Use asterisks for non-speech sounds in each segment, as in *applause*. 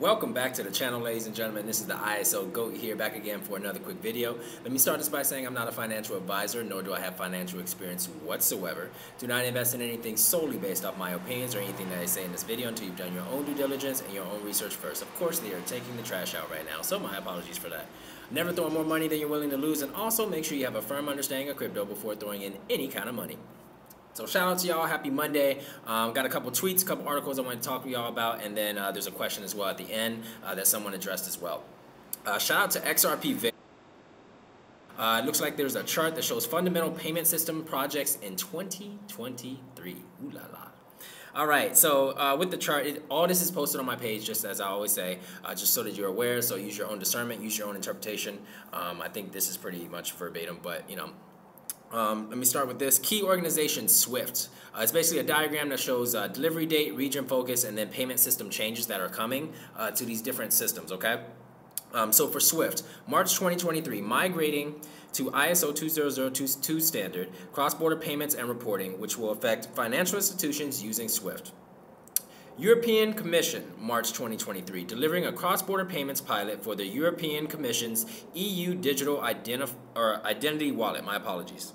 Welcome back to the channel, ladies and gentlemen. This is the ISO GOAT here, back again for another quick video. Let me start this by saying I'm not a financial advisor, nor do I have financial experience whatsoever. Do not invest in anything solely based off my opinions or anything that I say in this video until you've done your own due diligence and your own research first. Of course, they are taking the trash out right now, so my apologies for that. Never throw more money than you're willing to lose, and also make sure you have a firm understanding of crypto before throwing in any kind of money. So shout out to y'all. Happy Monday. Um, got a couple tweets, a couple articles I want to talk to y'all about, and then uh, there's a question as well at the end uh, that someone addressed as well. Uh, shout out to XRP Uh, it looks like there's a chart that shows fundamental payment system projects in 2023. Ooh la la. All right, so uh, with the chart, it, all this is posted on my page, just as I always say, uh, just so that you're aware. So use your own discernment, use your own interpretation. Um, I think this is pretty much verbatim, but you know, um, let me start with this. Key organization Swift. Uh, it's basically a diagram that shows uh, delivery date, region focus, and then payment system changes that are coming uh, to these different systems, okay? Um, so for Swift, March 2023, migrating to ISO 20022 standard, cross-border payments and reporting, which will affect financial institutions using Swift. European Commission, March 2023, delivering a cross-border payments pilot for the European Commission's EU Digital Identif Identity Wallet. My apologies.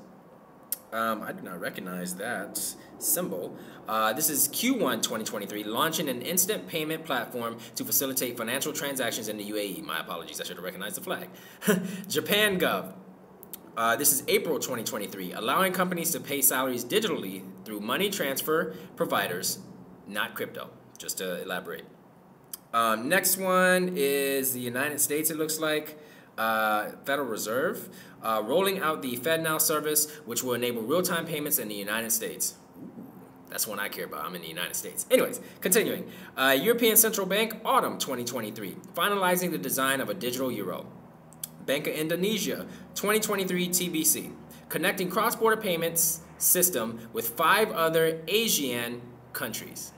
Um, I do not recognize that symbol. Uh, this is Q1 2023, launching an instant payment platform to facilitate financial transactions in the UAE. My apologies, I should have recognized the flag. *laughs* Japan Gov. Uh, this is April 2023, allowing companies to pay salaries digitally through money transfer providers, not crypto, just to elaborate. Um, next one is the United States, it looks like uh, Federal Reserve, uh, rolling out the FedNow service, which will enable real-time payments in the United States. That's one I care about. I'm in the United States. Anyways, continuing. Uh, European Central Bank, autumn 2023, finalizing the design of a digital euro. Bank of Indonesia, 2023 TBC, connecting cross-border payments system with five other ASEAN countries.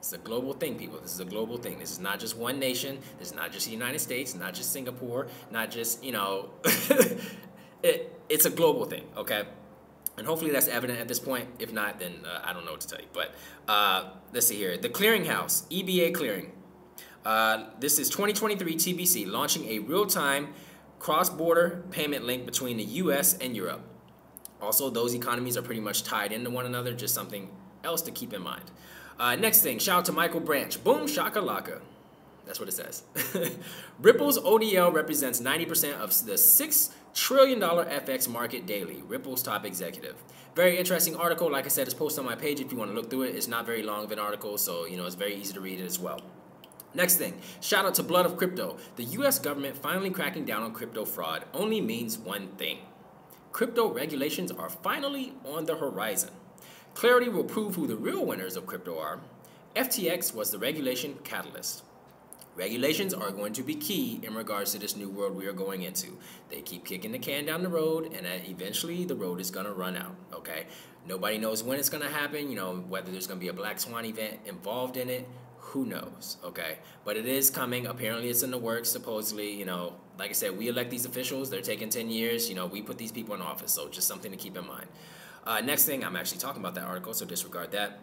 It's a global thing, people. This is a global thing. This is not just one nation. This is not just the United States, not just Singapore, not just, you know, *laughs* it, it's a global thing, okay? And hopefully that's evident at this point. If not, then uh, I don't know what to tell you. But uh, let's see here. The Clearinghouse, EBA Clearing. Uh, this is 2023 TBC, launching a real-time cross-border payment link between the U.S. and Europe. Also, those economies are pretty much tied into one another, just something else to keep in mind. Uh, next thing, shout out to Michael Branch. Boom shakalaka. That's what it says. *laughs* Ripple's ODL represents 90% of the $6 trillion FX market daily. Ripple's top executive. Very interesting article. Like I said, it's posted on my page if you want to look through it. It's not very long of an article, so you know it's very easy to read it as well. Next thing, shout out to Blood of Crypto. The US government finally cracking down on crypto fraud only means one thing. Crypto regulations are finally on the horizon. Clarity will prove who the real winners of crypto are. FTX was the regulation catalyst. Regulations are going to be key in regards to this new world we are going into. They keep kicking the can down the road, and eventually the road is going to run out, okay? Nobody knows when it's going to happen, you know, whether there's going to be a Black Swan event involved in it, who knows, okay? But it is coming. Apparently, it's in the works, supposedly, you know. Like I said, we elect these officials. They're taking 10 years. You know, we put these people in office, so just something to keep in mind. Uh, next thing, I'm actually talking about that article, so disregard that.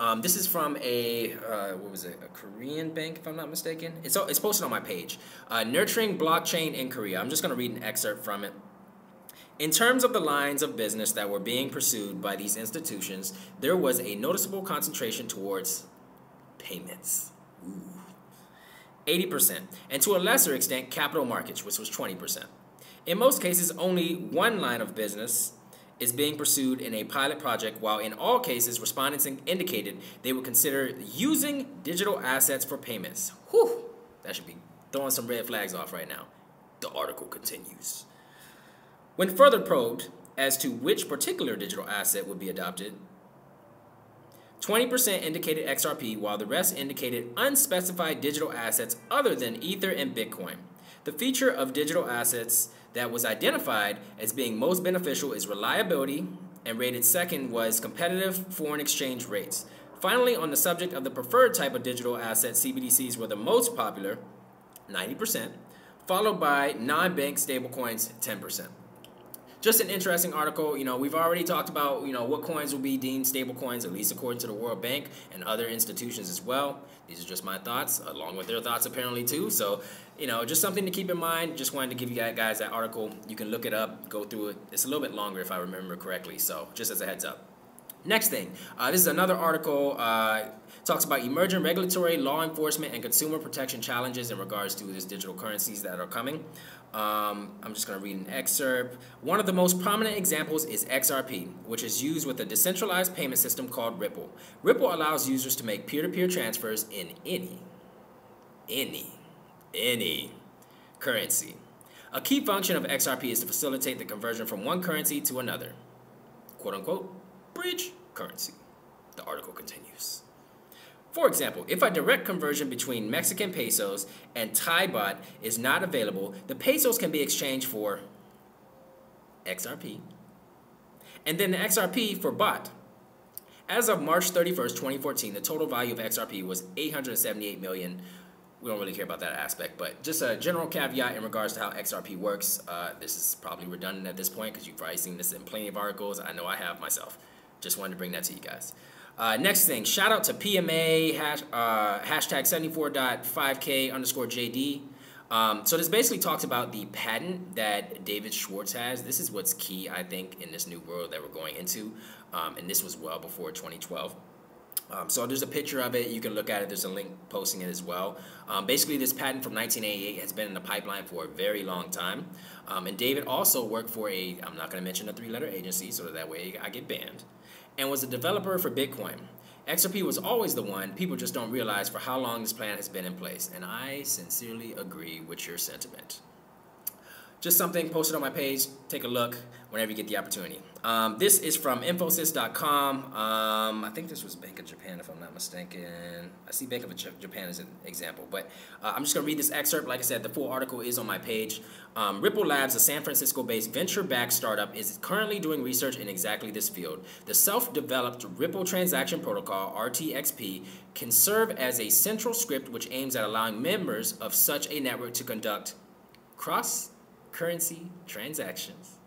Um, this is from a uh, what was it? A Korean bank, if I'm not mistaken. It's it's posted on my page. Uh, Nurturing blockchain in Korea. I'm just going to read an excerpt from it. In terms of the lines of business that were being pursued by these institutions, there was a noticeable concentration towards payments. Ooh. 80%, and to a lesser extent, capital markets, which was 20%. In most cases, only one line of business is being pursued in a pilot project, while in all cases, respondents indicated they would consider using digital assets for payments. Whew, that should be throwing some red flags off right now. The article continues. When further probed as to which particular digital asset would be adopted, 20% indicated XRP, while the rest indicated unspecified digital assets other than Ether and Bitcoin. The feature of digital assets that was identified as being most beneficial is reliability, and rated second was competitive foreign exchange rates. Finally, on the subject of the preferred type of digital asset, CBDCs were the most popular, 90%, followed by non bank stablecoins, 10%. Just an interesting article. You know, we've already talked about, you know, what coins will be deemed stable coins, at least according to the World Bank and other institutions as well. These are just my thoughts, along with their thoughts apparently too. So, you know, just something to keep in mind. Just wanted to give you guys that article. You can look it up, go through it. It's a little bit longer if I remember correctly. So, just as a heads up. Next thing, uh, this is another article. Uh, talks about emerging regulatory, law enforcement, and consumer protection challenges in regards to these digital currencies that are coming. Um, I'm just going to read an excerpt. One of the most prominent examples is XRP, which is used with a decentralized payment system called Ripple. Ripple allows users to make peer-to-peer transfers in any, any, any currency. A key function of XRP is to facilitate the conversion from one currency to another. Quote unquote, bridge currency. The article continues. For example, if a direct conversion between Mexican pesos and Thai baht is not available, the pesos can be exchanged for XRP, and then the XRP for baht. As of March 31st, 2014, the total value of XRP was 878 million. We don't really care about that aspect, but just a general caveat in regards to how XRP works. Uh, this is probably redundant at this point because you've probably seen this in plenty of articles. I know I have myself. Just wanted to bring that to you guys. Uh, next thing, shout out to PMA hash, uh, hashtag 74.5K underscore JD. Um, so this basically talks about the patent that David Schwartz has. This is what's key, I think, in this new world that we're going into. Um, and this was well before 2012. Um, so there's a picture of it. You can look at it. There's a link posting it as well. Um, basically, this patent from 1988 has been in the pipeline for a very long time. Um, and David also worked for a, I'm not going to mention a three-letter agency, so that way I get banned and was a developer for Bitcoin. XRP was always the one, people just don't realize for how long this plan has been in place, and I sincerely agree with your sentiment. Just something posted on my page. Take a look whenever you get the opportunity. Um, this is from Infosys.com. Um, I think this was Bank of Japan, if I'm not mistaken. I see Bank of Japan as an example, but uh, I'm just going to read this excerpt. Like I said, the full article is on my page. Um, Ripple Labs, a San Francisco-based venture-backed startup, is currently doing research in exactly this field. The self-developed Ripple Transaction Protocol, RTXP, can serve as a central script which aims at allowing members of such a network to conduct cross currency transactions.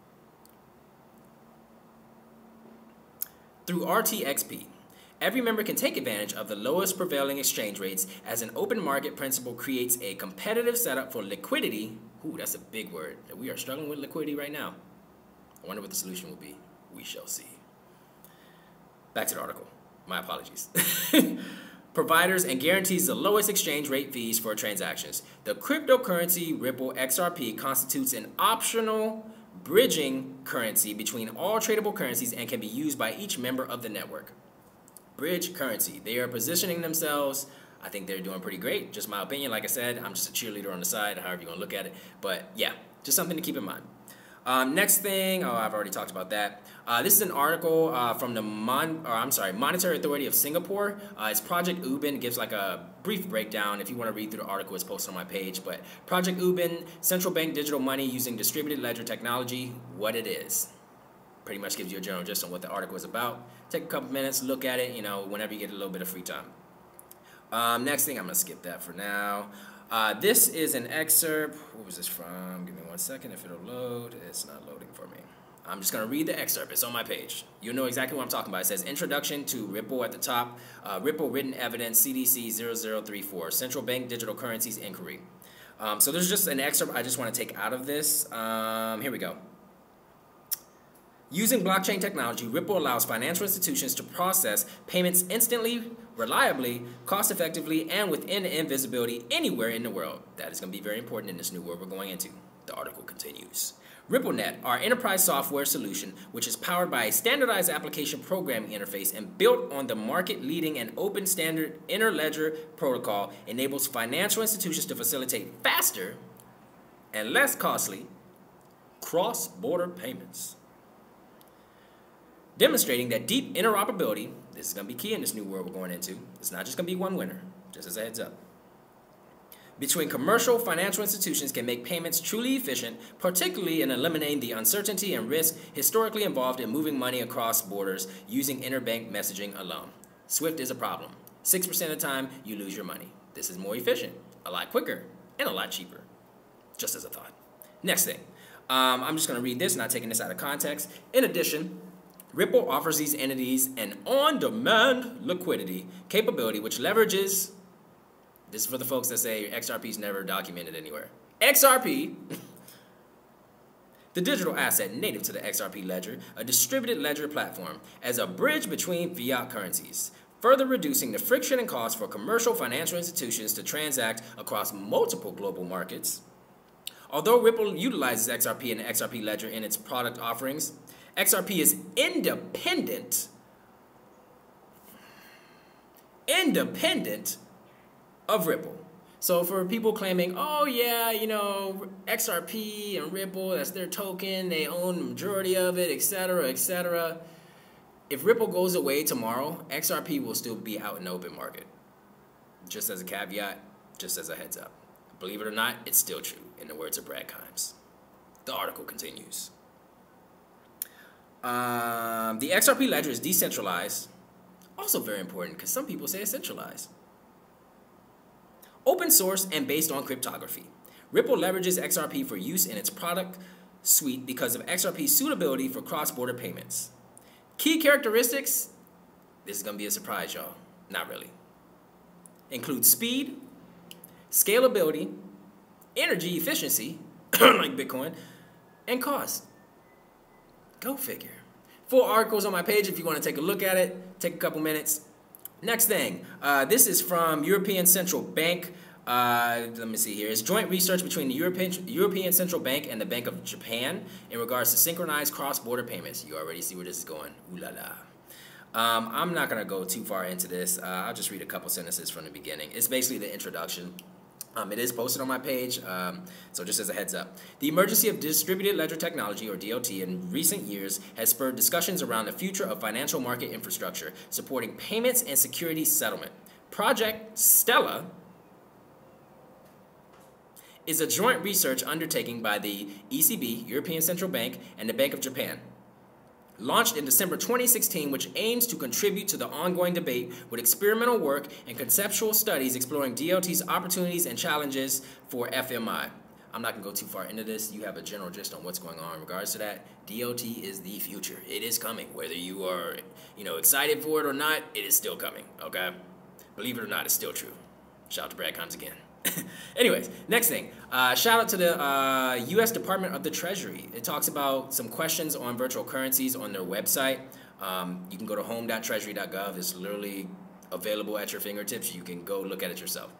Through RTXP, every member can take advantage of the lowest prevailing exchange rates as an open market principle creates a competitive setup for liquidity. Ooh, that's a big word. We are struggling with liquidity right now. I wonder what the solution will be. We shall see. Back to the article. My apologies. *laughs* providers and guarantees the lowest exchange rate fees for transactions. The cryptocurrency Ripple XRP constitutes an optional bridging currency between all tradable currencies and can be used by each member of the network. Bridge currency. They are positioning themselves. I think they're doing pretty great. Just my opinion. Like I said, I'm just a cheerleader on the side, however you want to look at it. But yeah, just something to keep in mind. Um, next thing, oh, I've already talked about that. Uh, this is an article uh, from the Mon, or I'm sorry, Monetary Authority of Singapore. Uh, it's Project Ubin. Gives like a brief breakdown. If you want to read through the article, it's posted on my page. But Project Ubin, central bank digital money using distributed ledger technology, what it is. Pretty much gives you a general gist on what the article is about. Take a couple minutes, look at it. You know, whenever you get a little bit of free time. Um, next thing, I'm gonna skip that for now. Uh, this is an excerpt. What was this from? Give me one second if it'll load. It's not loading for me. I'm just going to read the excerpt. It's on my page. You'll know exactly what I'm talking about. It says Introduction to Ripple at the top. Uh, Ripple Written Evidence CDC 0034 Central Bank Digital Currencies Inquiry. Um, so there's just an excerpt I just want to take out of this. Um, here we go. Using blockchain technology, Ripple allows financial institutions to process payments instantly, reliably, cost effectively, and with end to end visibility anywhere in the world. That is going to be very important in this new world we're going into. The article continues. RippleNet, our enterprise software solution, which is powered by a standardized application programming interface and built on the market leading and open standard interledger protocol, enables financial institutions to facilitate faster and less costly cross border payments demonstrating that deep interoperability, this is going to be key in this new world we're going into, it's not just going to be one winner, just as a heads up, between commercial financial institutions can make payments truly efficient, particularly in eliminating the uncertainty and risk historically involved in moving money across borders using interbank messaging alone. SWIFT is a problem. 6% of the time, you lose your money. This is more efficient, a lot quicker, and a lot cheaper. Just as a thought. Next thing, Um, I'm just going to read this, not taking this out of context. In addition, Ripple offers these entities an on demand liquidity capability which leverages. This is for the folks that say XRP is never documented anywhere. XRP, *laughs* the digital asset native to the XRP ledger, a distributed ledger platform, as a bridge between fiat currencies, further reducing the friction and cost for commercial financial institutions to transact across multiple global markets. Although Ripple utilizes XRP and the XRP ledger in its product offerings, XRP is independent, independent of Ripple. So for people claiming, oh yeah, you know, XRP and Ripple, that's their token, they own the majority of it, etc., etc. If Ripple goes away tomorrow, XRP will still be out in the open market. Just as a caveat, just as a heads up. Believe it or not, it's still true, in the words of Brad Kimes. The article continues. Um, the XRP ledger is decentralized, also very important because some people say it's centralized. Open source and based on cryptography. Ripple leverages XRP for use in its product suite because of XRP's suitability for cross-border payments. Key characteristics, this is going to be a surprise, y'all. Not really. Include speed, scalability, energy efficiency, *coughs* like Bitcoin, and cost. Go figure. Full articles on my page if you want to take a look at it. Take a couple minutes. Next thing, uh, this is from European Central Bank. Uh, let me see here. It's joint research between the European, European Central Bank and the Bank of Japan in regards to synchronized cross-border payments. You already see where this is going. Ooh la la. Um, I'm not going to go too far into this. Uh, I'll just read a couple sentences from the beginning. It's basically the introduction. Um, it is posted on my page, um, so just as a heads up. The emergency of distributed ledger technology, or DLT, in recent years has spurred discussions around the future of financial market infrastructure, supporting payments and security settlement. Project Stella is a joint research undertaking by the ECB, European Central Bank, and the Bank of Japan launched in December 2016, which aims to contribute to the ongoing debate with experimental work and conceptual studies exploring DLT's opportunities and challenges for FMI. I'm not going to go too far into this. You have a general gist on what's going on in regards to that. DLT is the future. It is coming. Whether you are, you know, excited for it or not, it is still coming, okay? Believe it or not, it's still true. Shout out to Brad Kimes again. *coughs* Anyways, next thing. Uh, shout out to the uh, U.S. Department of the Treasury. It talks about some questions on virtual currencies on their website. Um, you can go to home.treasury.gov. It's literally available at your fingertips. You can go look at it yourself.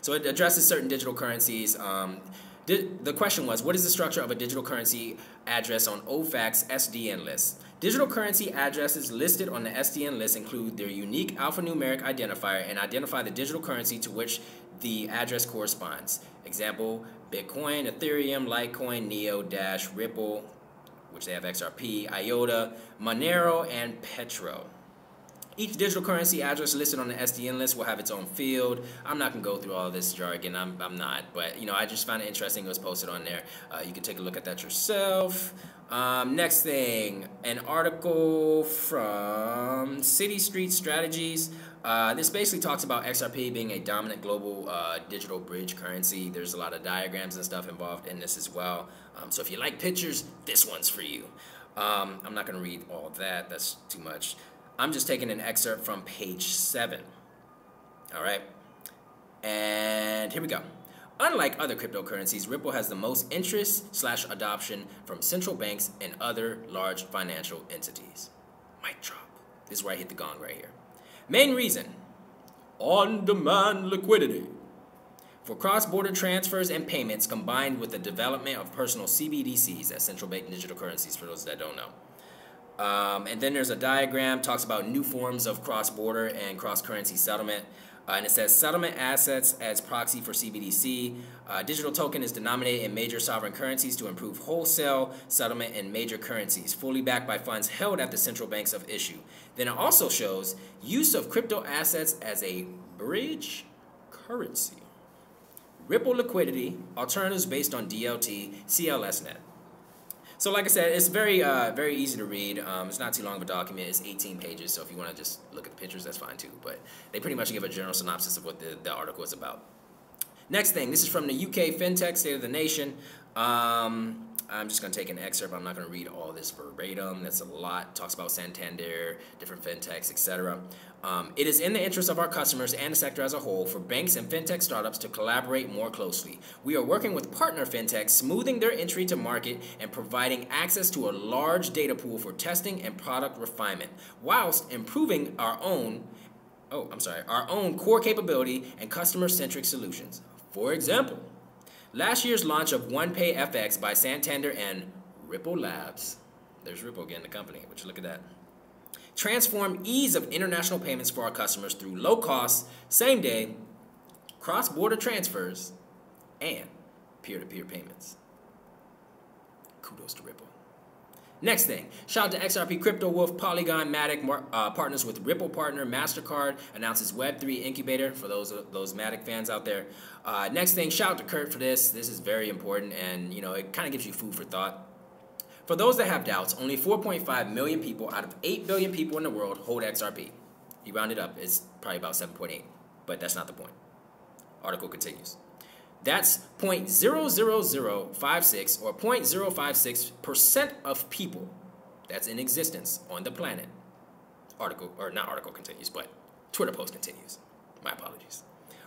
So it addresses certain digital currencies. Um, the question was, what is the structure of a digital currency address on OFAC's SDN list? Digital currency addresses listed on the SDN list include their unique alphanumeric identifier and identify the digital currency to which the address corresponds. Example, Bitcoin, Ethereum, Litecoin, Neo, Dash, Ripple, which they have XRP, IOTA, Monero, and Petro. Each digital currency address listed on the SDN list will have its own field. I'm not going to go through all this jargon. I'm, I'm not. But, you know, I just found it interesting. It was posted on there. Uh, you can take a look at that yourself. Um, next thing, an article from City Street Strategies. Uh, this basically talks about XRP being a dominant global uh, digital bridge currency. There's a lot of diagrams and stuff involved in this as well. Um, so if you like pictures, this one's for you. Um, I'm not going to read all that. That's too much. I'm just taking an excerpt from page 7. All right. And here we go. Unlike other cryptocurrencies, Ripple has the most interest slash adoption from central banks and other large financial entities. Mic drop. This is where I hit the gong right here. Main reason on-demand liquidity for cross-border transfers and payments combined with the development of personal CBDCs, as central bank digital currencies for those that don't know. Um, and then there's a diagram talks about new forms of cross-border and cross-currency settlement. Uh, and it says settlement assets as proxy for CBDC. Uh, digital token is denominated in major sovereign currencies to improve wholesale settlement in major currencies, fully backed by funds held at the central banks of issue. Then it also shows use of crypto assets as a bridge currency. Ripple liquidity, alternatives based on DLT, CLSNet. So like I said, it's very uh, very easy to read. Um, it's not too long of a document. It's 18 pages, so if you want to just look at the pictures, that's fine too. But they pretty much give a general synopsis of what the, the article is about. Next thing, this is from the UK FinTech State of the Nation. Um, I'm just going to take an excerpt. I'm not going to read all this verbatim. That's a lot. Talks about Santander, different fintechs, etc. Um, it is in the interest of our customers and the sector as a whole for banks and fintech startups to collaborate more closely. We are working with partner fintechs, smoothing their entry to market and providing access to a large data pool for testing and product refinement, whilst improving our own oh, I'm sorry, our own core capability and customer-centric solutions. For example, last year's launch of OnePay FX by Santander and Ripple Labs. There's Ripple again, the company. You look at that? Transform ease of international payments for our customers through low cost, same day, cross border transfers, and peer to peer payments. Kudos to Ripple. Next thing, shout out to XRP Crypto Wolf, Polygon, Matic, uh, partners with Ripple Partner, MasterCard, announces Web3 Incubator for those those Matic fans out there. Uh, next thing, shout out to Kurt for this. This is very important and you know it kind of gives you food for thought. For those that have doubts, only 4.5 million people out of 8 billion people in the world hold XRP. You round it up, it's probably about 7.8, but that's not the point. Article continues. That's 0.00056 or 0.056% of people that's in existence on the planet. Article, or not article continues, but Twitter post continues. My apologies.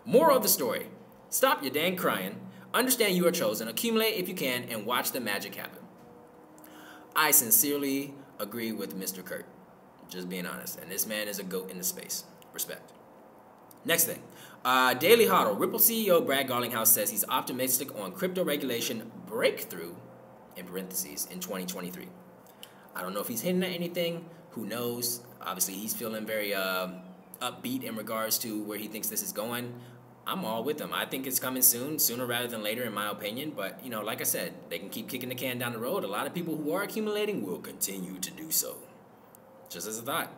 Moral of the story stop your dang crying, understand you are chosen, accumulate if you can, and watch the magic happen. I sincerely agree with Mr. Kurt, just being honest. And this man is a goat in the space. Respect. Next thing, uh, Daily Hodl. Ripple CEO Brad Garlinghouse says he's optimistic on crypto regulation breakthrough, in parentheses, in 2023. I don't know if he's hinting at anything. Who knows? Obviously, he's feeling very uh, upbeat in regards to where he thinks this is going. I'm all with him. I think it's coming soon, sooner rather than later, in my opinion. But, you know, like I said, they can keep kicking the can down the road. A lot of people who are accumulating will continue to do so. Just as a thought.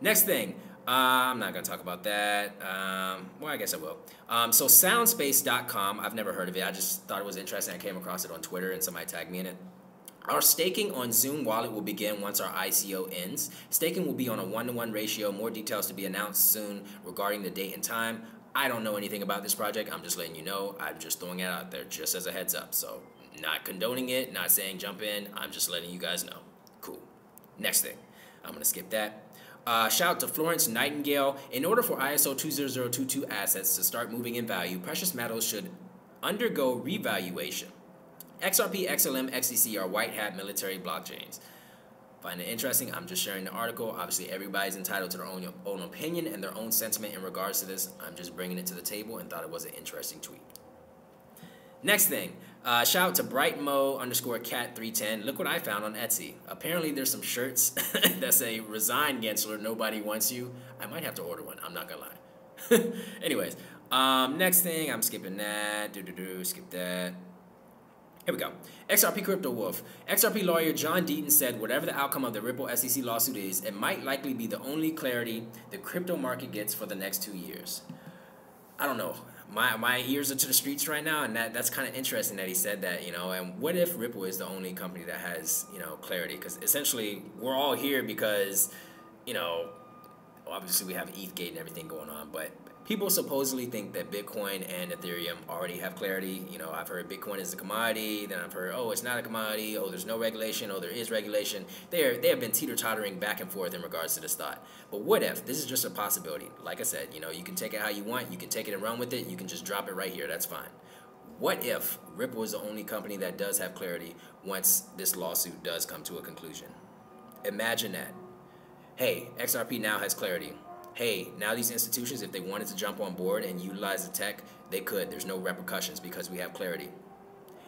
Next thing, uh, I'm not going to talk about that. Um, well, I guess I will. Um, so, soundspace.com, I've never heard of it. I just thought it was interesting. I came across it on Twitter and somebody tagged me in it. Our staking on Zoom Wallet will begin once our ICO ends. Staking will be on a one to one ratio. More details to be announced soon regarding the date and time. I don't know anything about this project. I'm just letting you know. I'm just throwing it out there just as a heads up. So, not condoning it, not saying jump in. I'm just letting you guys know. Cool. Next thing. I'm going to skip that. Uh, shout out to Florence Nightingale. In order for ISO 20022 assets to start moving in value, precious metals should undergo revaluation. XRP, XLM, XDC are white hat military blockchains. Find it interesting? I'm just sharing the article. Obviously, everybody's entitled to their own, own opinion and their own sentiment in regards to this. I'm just bringing it to the table and thought it was an interesting tweet. Next thing, uh, shout out to brightmo underscore cat 310. Look what I found on Etsy. Apparently, there's some shirts *laughs* that say "Resign, Gensler. Nobody wants you." I might have to order one. I'm not gonna lie. *laughs* Anyways, um, next thing, I'm skipping that. Do do do. Skip that. Here we go. XRP Crypto Wolf. XRP lawyer John Deaton said whatever the outcome of the Ripple SEC lawsuit is, it might likely be the only clarity the crypto market gets for the next two years. I don't know my my ears are to the streets right now, and that that's kind of interesting that he said that. You know, and what if Ripple is the only company that has you know clarity? Because essentially, we're all here because you know, obviously we have ETHgate and everything going on, but people supposedly think that Bitcoin and Ethereum already have clarity. You know, I've heard Bitcoin is a commodity, then I've heard, oh, it's not a commodity, oh, there's no regulation, oh, there is regulation. They're, they have been teeter tottering back and forth in regards to this thought. But what if? This is just a possibility. Like I said, you know, you can take it how you want, you can take it and run with it, you can just drop it right here, that's fine. What if Ripple is the only company that does have clarity once this lawsuit does come to a conclusion? Imagine that. Hey, XRP now has clarity hey, now these institutions, if they wanted to jump on board and utilize the tech, they could. There's no repercussions because we have clarity.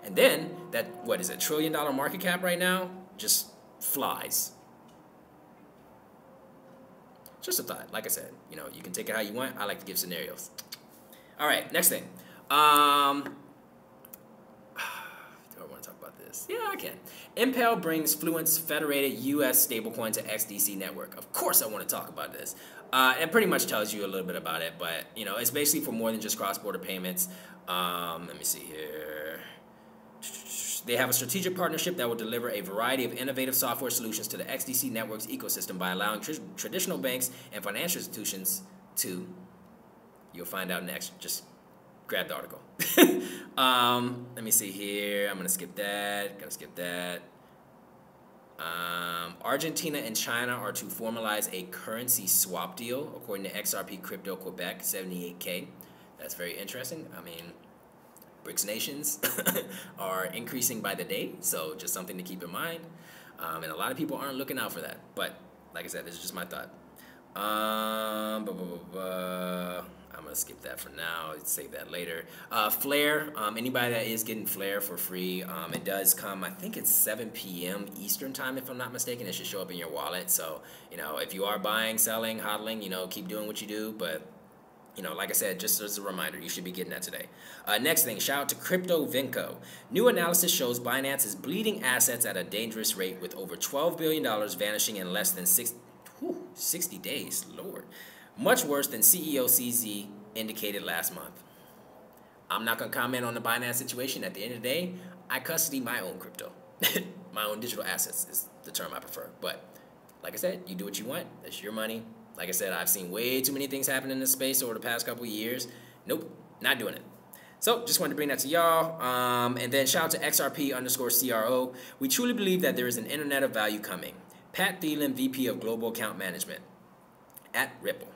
And then that what is a trillion dollar market cap right now just flies. Just a thought. Like I said, you know, you can take it how you want. I like to give scenarios. All right, next thing. Um, *sighs* I wanna talk about this? Yeah, I can. Impel brings Fluent's federated U.S. stablecoin to XDC network. Of course, I want to talk about this. Uh, it pretty much tells you a little bit about it, but you know, it's basically for more than just cross-border payments. Um, let me see here. They have a strategic partnership that will deliver a variety of innovative software solutions to the XDC network's ecosystem by allowing tr traditional banks and financial institutions to. You'll find out next. Just grab the article. *laughs* um, let me see here. I'm gonna skip that. Gonna skip that. Um, Argentina and China are to formalize a currency swap deal, according to XRP Crypto Quebec, 78K. That's very interesting. I mean, BRICS nations *laughs* are increasing by the day, so just something to keep in mind. Um, and a lot of people aren't looking out for that. But like I said, this is just my thought. Um, blah, blah, blah, I'm gonna skip that for now. Save that later. Uh, Flare. Um, anybody that is getting Flare for free, um, it does come. I think it's 7 p.m. Eastern time, if I'm not mistaken. It should show up in your wallet. So you know, if you are buying, selling, hodling, you know, keep doing what you do. But you know, like I said, just as a reminder, you should be getting that today. Uh, next thing, shout out to Crypto Vinco. New analysis shows Binance is bleeding assets at a dangerous rate with over $12 billion vanishing in less than six, whew, 60 days. Lord. Much worse than CEO CZ indicated last month. I'm not going to comment on the Binance situation. At the end of the day, I custody my own crypto. *laughs* my own digital assets is the term I prefer. But like I said, you do what you want. That's your money. Like I said, I've seen way too many things happen in this space over the past couple years. Nope, not doing it. So just wanted to bring that to y'all. Um, and then shout out to XRP underscore CRO. We truly believe that there is an internet of value coming. Pat Thielen, VP of Global Account Management at Ripple.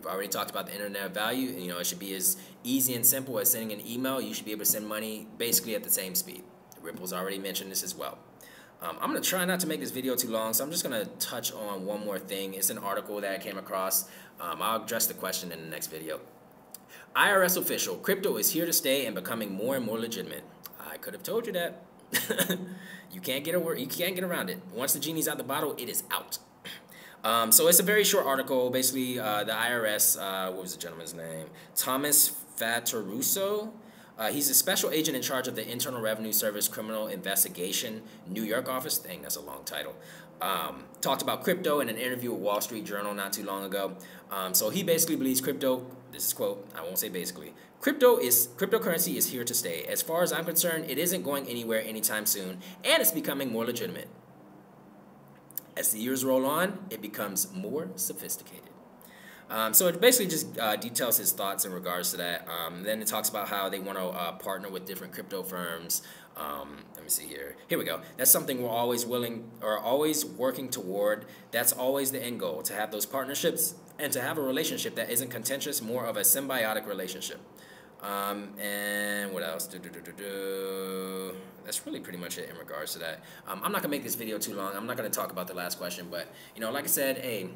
We've already talked about the internet value. You know, it should be as easy and simple as sending an email. You should be able to send money basically at the same speed. Ripple's already mentioned this as well. Um, I'm going to try not to make this video too long, so I'm just going to touch on one more thing. It's an article that I came across. Um, I'll address the question in the next video. IRS official, crypto is here to stay and becoming more and more legitimate. I could have told you that. *laughs* you can't get over, you can't get around it. Once the genie's out the bottle, it is out. Um, so it's a very short article. Basically, uh, the IRS, uh, what was the gentleman's name? Thomas Fattoruso. Uh, he's a special agent in charge of the Internal Revenue Service Criminal Investigation New York office. Dang, that's a long title. Um, talked about crypto in an interview with Wall Street Journal not too long ago. Um, so he basically believes crypto. This is quote. I won't say basically. Crypto is cryptocurrency is here to stay. As far as I'm concerned, it isn't going anywhere anytime soon, and it's becoming more legitimate. As the years roll on, it becomes more sophisticated. Um, so it basically just uh, details his thoughts in regards to that. Um, then it talks about how they want to uh, partner with different crypto firms. Um, let me see here. Here we go. That's something we're always willing or always working toward. That's always the end goal to have those partnerships and to have a relationship that isn't contentious, more of a symbiotic relationship. Um, and what else? Do, do, do, That's really pretty much it in regards to that. Um, I'm not gonna make this video too long. I'm not gonna talk about the last question, but you know, like I said, hey,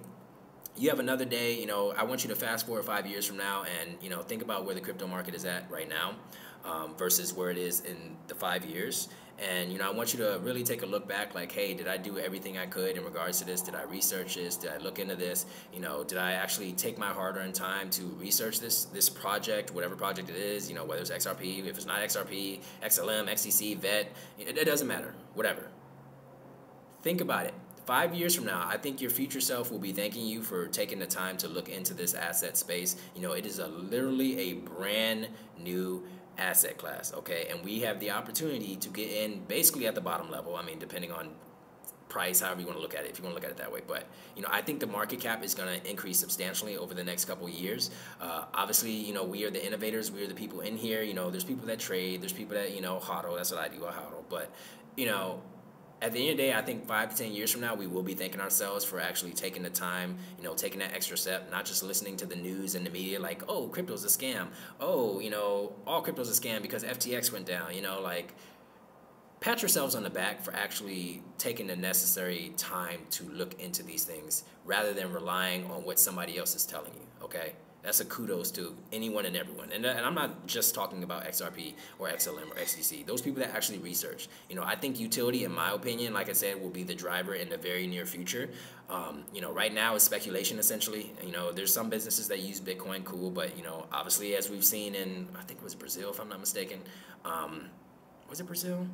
you have another day, you know, I want you to fast forward five years from now and, you know, think about where the crypto market is at right now um, versus where it is in the five years. And, you know, I want you to really take a look back like, hey, did I do everything I could in regards to this? Did I research this? Did I look into this? You know, did I actually take my hard earned time to research this this project, whatever project it is, you know, whether it's XRP, if it's not XRP, XLM, XDC, VET, it, it doesn't matter, whatever. Think about it five years from now, I think your future self will be thanking you for taking the time to look into this asset space. You know, it is a literally a brand new asset class, okay? And we have the opportunity to get in basically at the bottom level. I mean, depending on price, however you want to look at it, if you want to look at it that way. But you know, I think the market cap is going to increase substantially over the next couple years. Uh, obviously, you know, we are the innovators. We are the people in here. You know, there's people that trade. There's people that you know hodl. That's what I do. I hodl. But you know, at the end of the day, I think five to ten years from now, we will be thanking ourselves for actually taking the time, you know, taking that extra step, not just listening to the news and the media like, oh, crypto's a scam. Oh, you know, all crypto's a scam because FTX went down. You know, like, pat yourselves on the back for actually taking the necessary time to look into these things rather than relying on what somebody else is telling you. Okay. That's a kudos to anyone and everyone. And, and I'm not just talking about XRP or XLM or XDC. Those people that actually research. You know, I think utility, in my opinion, like I said, will be the driver in the very near future. Um, you know, right now it's speculation essentially. You know, there's some businesses that use Bitcoin, cool, but you know, obviously as we've seen in, I think it was Brazil, if I'm not mistaken. Um, was it Brazil?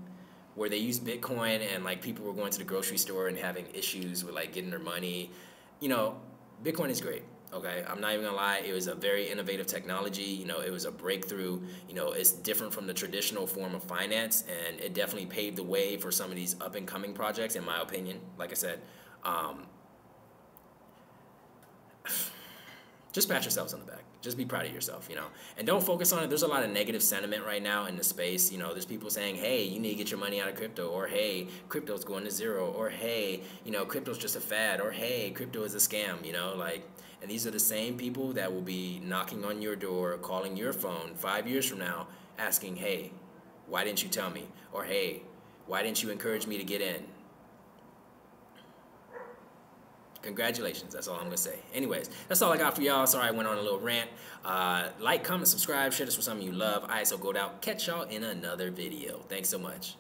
Where they used Bitcoin and like people were going to the grocery store and having issues with like getting their money. You know, Bitcoin is great Okay, I'm not even gonna lie. It was a very innovative technology. You know, it was a breakthrough. You know, it's different from the traditional form of finance, and it definitely paved the way for some of these up and coming projects, in my opinion. Like I said, um, *sighs* just pat yourselves on the back. Just be proud of yourself, you know. And don't focus on it. There's a lot of negative sentiment right now in the space. You know, there's people saying, hey, you need to get your money out of crypto, or hey, crypto's going to zero, or hey, you know, crypto's just a fad, or hey, crypto is a scam, you know, like and these are the same people that will be knocking on your door, calling your phone five years from now, asking, hey, why didn't you tell me? Or hey, why didn't you encourage me to get in? Congratulations. That's all I'm to say. Anyways, that's all I got for y'all. Sorry I went on a little rant. Uh, like, comment, subscribe, share this with some of you love. ISO Goat out. Catch y'all in another video. Thanks so much.